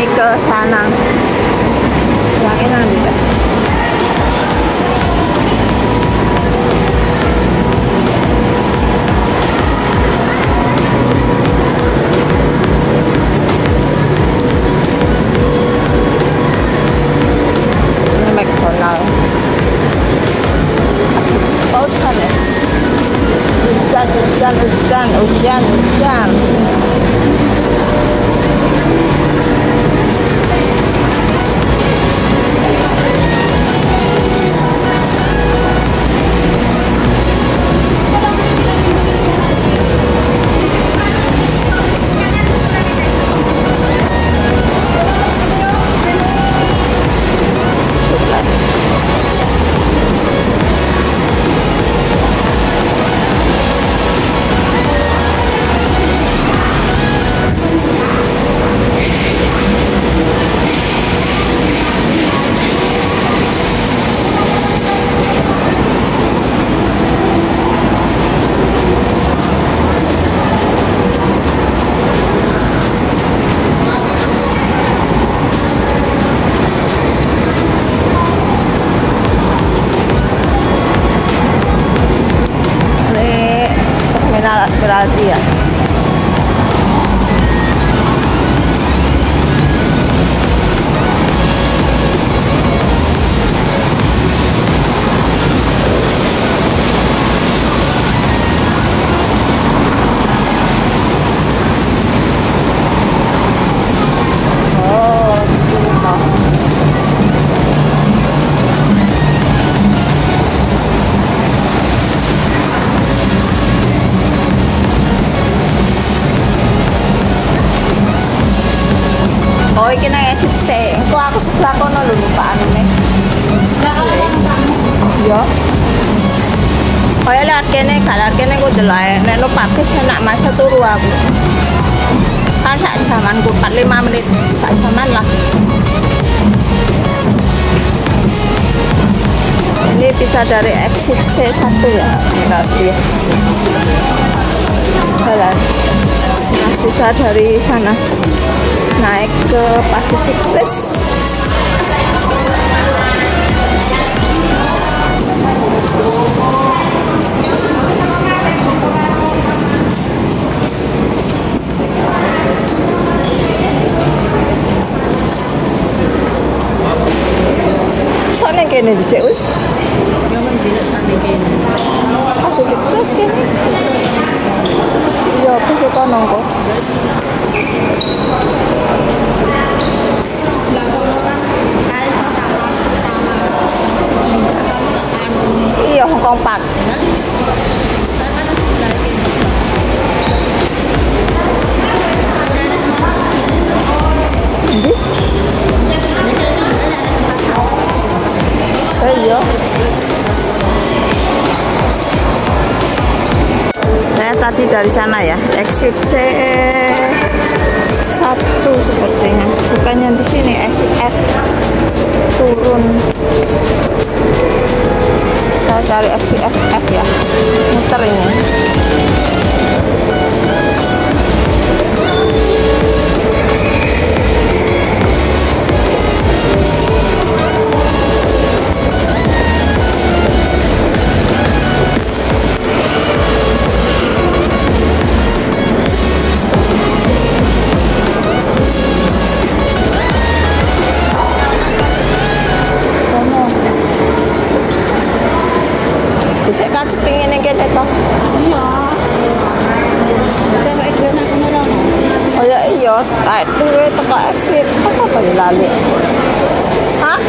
ini ke sana. Oh hujan hujan hujan hujan Exit C. Engko aku sebelah kono lho lupaan Iya. Kaya lewat kene, gak kene ku delok. Nek numpak bis enak Mas turu aku. Kan sak jaman ku 45 menit. Sak jaman lah. Ini bisa dari exit C1 ya, berarti ya. Jalan. Nah, bisa dari sana naik ke Pacific Place. Kene sini, Pacific kene. Iya, bisa kono kok. Iya, Hong Kong Park. Ndi? Eh, iya. Saya tadi dari sana ya, exit C satu sepertinya. Bukannya di sini exit F turun. Saya cari exit F, F ya, muter ini. Iya. Mau ikut aku nolong. Oh ya iya, tak duwe teko exit. Apa ya lali? Hah?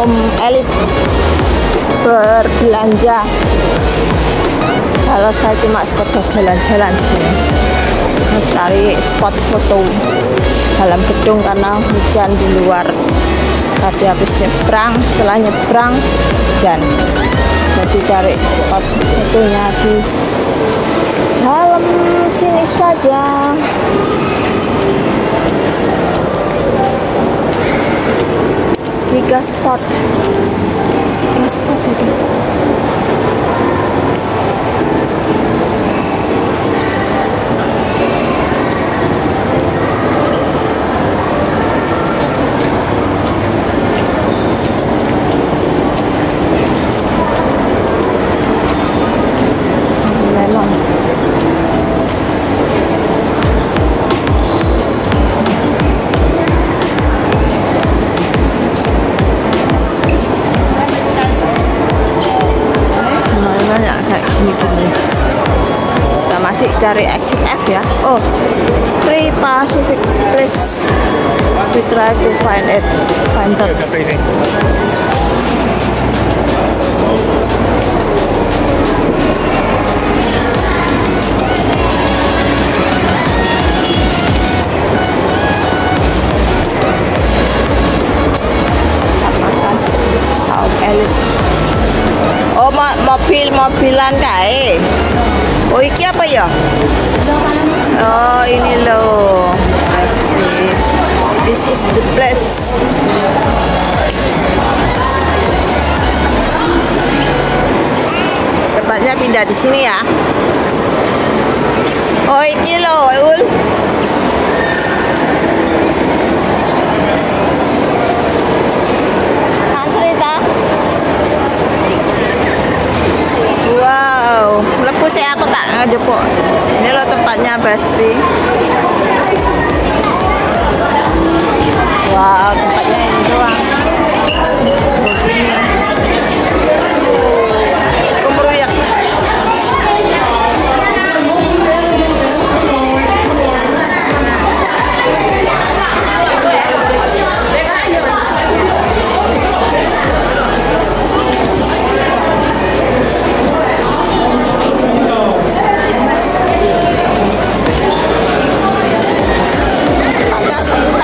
Kaum elit berbelanja. Kalau saya cuma sekedar jalan-jalan sini cari spot foto dalam gedung karena hujan di luar. Tapi habis nyebrang setelah nyebrang hujan. Jadi cari spot fotonya di dalam sini saja Giga Spot Giga Spot masih cari exit F ya. Oh Free Pacific Place we try to find it. Find it. Oh, mobil-mobilan kae. Oh iki apa ya? Oh ini loh. This is the place. Tempatnya pindah di sini ya. Oh iki loh, Ul. Antri tak? Wow, lepu sih tak ngejepuk. Ini lo tempatnya Basti.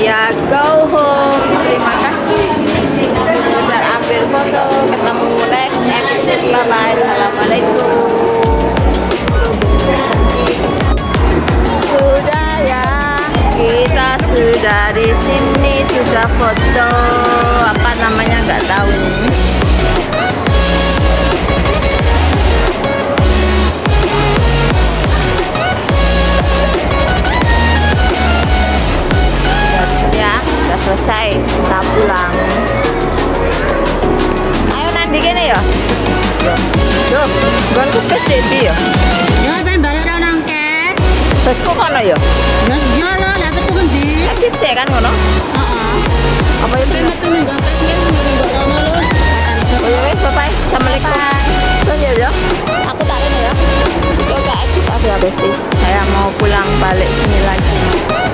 ya go home. Terima kasih. Sebentar ambil foto. Ketemu next episode. Bye bye assalamualaikum. Sudah ya. Kita sudah di sini. Sudah foto. Apa namanya? Nggak tahu. guys. Saya mau pulang balik sini lagi.